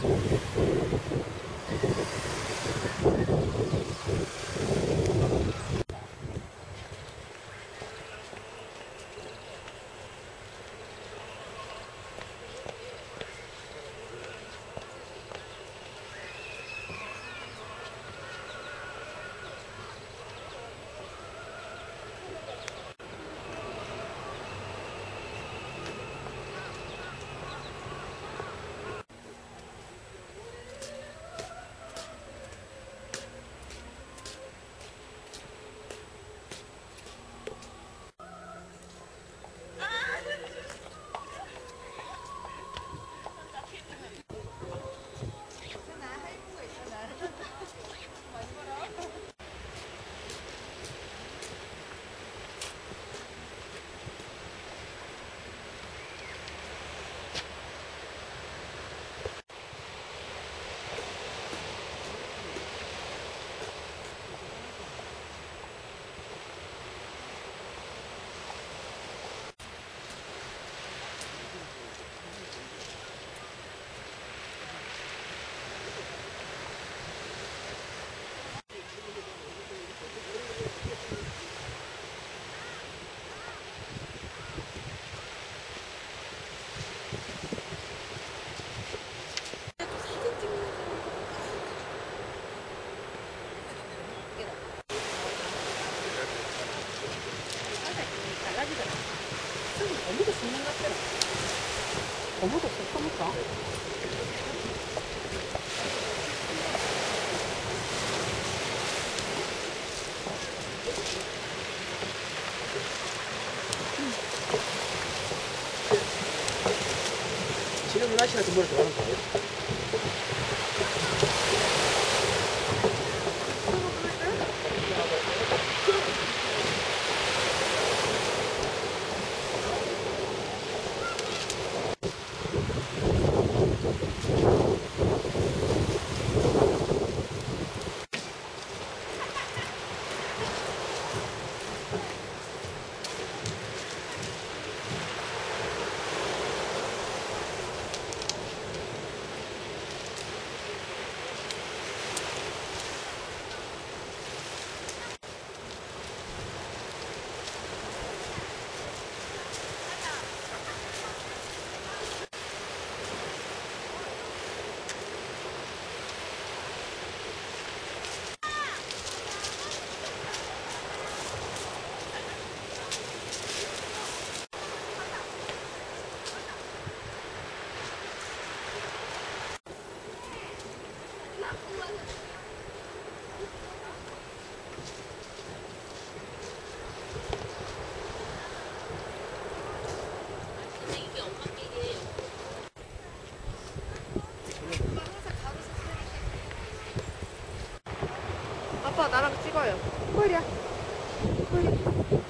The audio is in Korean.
どうもどうもどうも。 죽는 것 같더라. 어묵도 처먹까? 지금 이 날씨가 정말 좋아하는 거예요. 아빠 나랑 찍어요. 콜이야. 콜이.